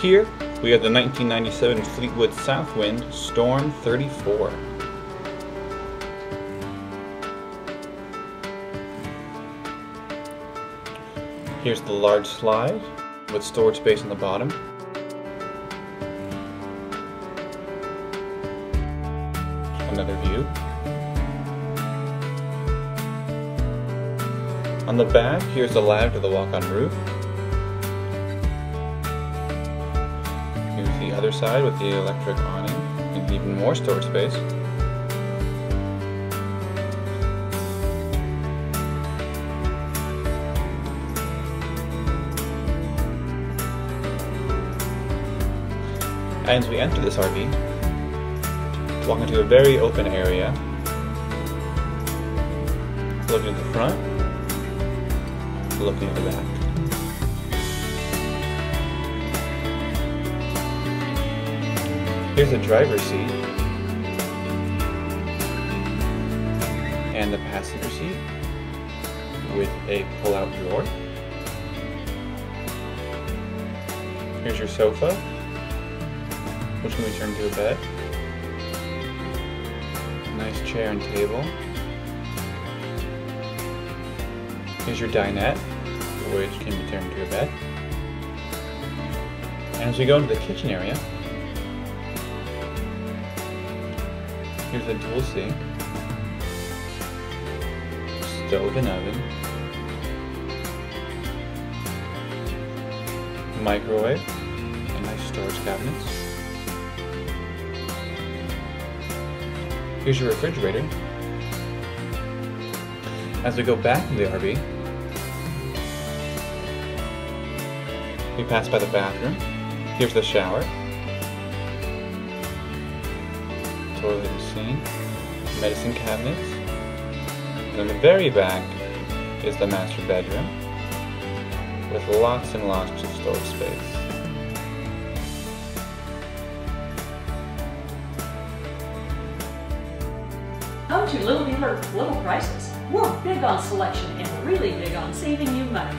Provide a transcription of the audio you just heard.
Here, we have the 1997 Fleetwood Southwind Storm 34. Here's the large slide with storage space on the bottom. Another view. On the back, here's the ladder to the walk-on roof. The other side with the electric awning and even more storage space. As we enter this RV, walk into a very open area. Looking at the front, looking at the back. Here's the driver's seat and the passenger seat with a pull-out drawer. Here's your sofa, which can be turned into a bed. Nice chair and table. Here's your dinette, which can be turned into a bed. And as we go into the kitchen area, here's a dual sink, stove and oven, microwave, and nice storage cabinets. Here's your refrigerator. As we go back into the RV, we pass by the bathroom. Here's the shower. Toilet sink. Medicine cabinets. And in the very back is the master bedroom with lots and lots of storage space. Come to Little Dealer Little Prices. We're big on selection and really big on saving you money.